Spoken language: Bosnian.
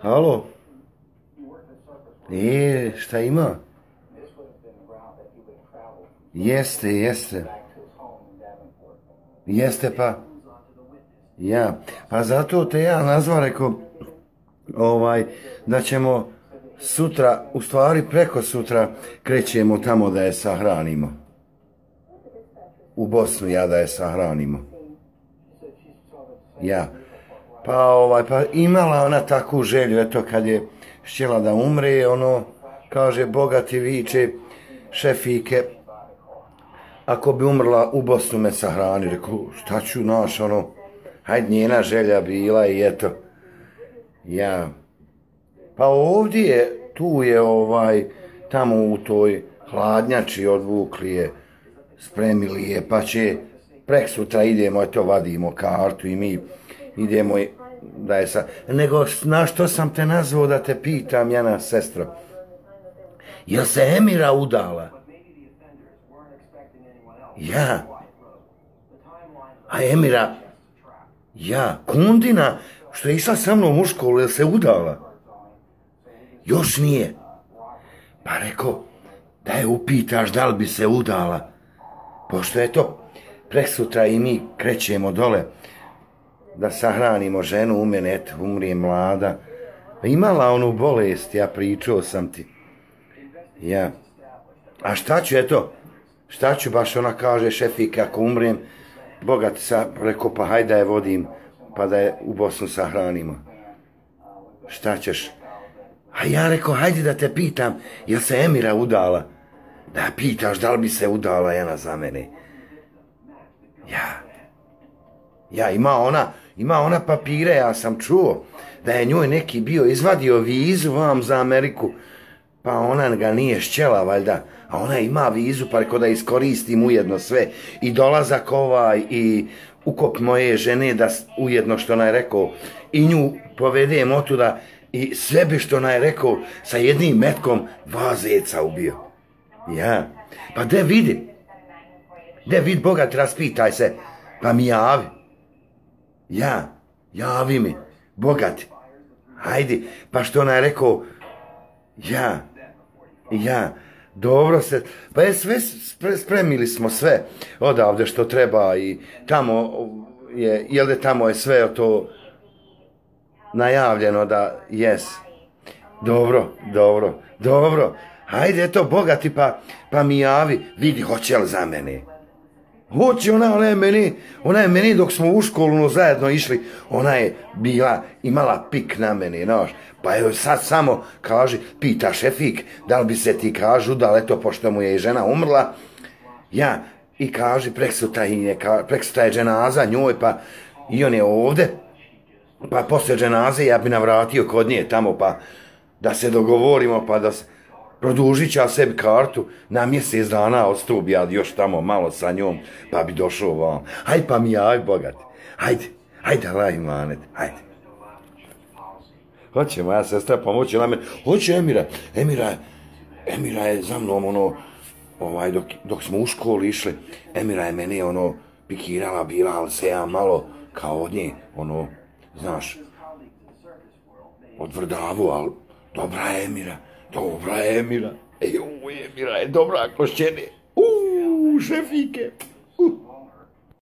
Halo? E, šta ima? Jeste, jeste. Jeste pa. Ja, pa zato te ja nazvao, rekao ovaj, da ćemo sutra, u stvari preko sutra, krećemo tamo da je sahranimo. U Bosnu ja da je sahranimo. Ja. Pa ovaj, pa imala ona takvu želju, eto kad je štjela da umre, ono, kaže, bogati viče, šefike, ako bi umrla u Bosnu me sahrani, rekao, šta ću naš, ono, hajde njena želja bila i eto, ja, pa ovdje je, tu je ovaj, tamo u toj hladnjači odvukli je, spremili je, pa će prek sutra idemo, eto, vadimo kartu i mi idemo i da je sa... Nego, na što sam te nazvao da te pitam, Jana, sestro? Jel se Emira udala? Ja. A Emira, ja, Kundina, što je išla sa mnom u školu, jel se udala? Još nije. Pa rekao, da je upitaš da li bi se udala. Pošto je to, presutra i mi krećemo dole da sahranimo ženu, umene, eto, umrije mlada. Imala onu bolest, ja pričao sam ti. Ja. A šta ću, eto, šta ću, baš ona kaže, šefik, ako umrem, Boga ti sa, rekao, pa hajde da je vodim, pa da je u Bosnu sahranimo. Šta ćeš? A ja rekao, hajde da te pitam, jel se Emira udala? Da pitaš, da li bi se udala jedna za mene? Ja. Ja, ima ona, ima ona papire, ja sam čuo da je njoj neki bio izvadio vizu vam za Ameriku, pa ona ga nije šćela, valjda, a ona ima vizu, pa rekao da iskoristim ujedno sve, i dolazak ovaj, i ukop moje žene, da ujedno što ona je rekao, i nju povedem otuda, i sve bi što ona je rekao, sa jednim metkom dva zeca ubio. Ja, pa de vidi, de vid Boga, raspitaj se, pa mi javi. Ja, javi mi, bogati. Hajdi, pa što ona je rekao, ja, ja, dobro se, pa je sve, spremili smo sve odavde što treba i tamo je, jel da tamo je sve to najavljeno da jes. Dobro, dobro, dobro. Hajde, eto, bogati, pa, pa mi javi, vidi, hoće li za mene. Hoće ona, ona je meni, ona je meni dok smo u školu no, zajedno išli, ona je bila, imala pik na meni, znaš. Pa joj sad samo kaže, pita šefik, da li bi se ti kažu, da li to pošto mu je i žena umrla, ja, i kaže, prek je, preksuta prek dženaza njoj, pa i on je ovde, pa posle dženaze ja bi navratio kod nje tamo, pa da se dogovorimo, pa da se, produžit ću sebi kartu na mjesec dana odstup ja još tamo malo sa njom, pa bi došao vam. Hajde pa mi aj bogat. Hajde, hajde, laj manet, hajde. Hoće moja sestra pomoći na mene. Hoće Emira. Emira, Emira je za mnom ono, ovaj, dok, dok smo u školi išli, Emira je meni ono pikirala, bila, ali se ja malo kao od nje, ono, znaš, odvrdavu, ali dobra je Emira. Dobra Emira. Ej, u, Emira je dobra košćene. Uuu, šefike.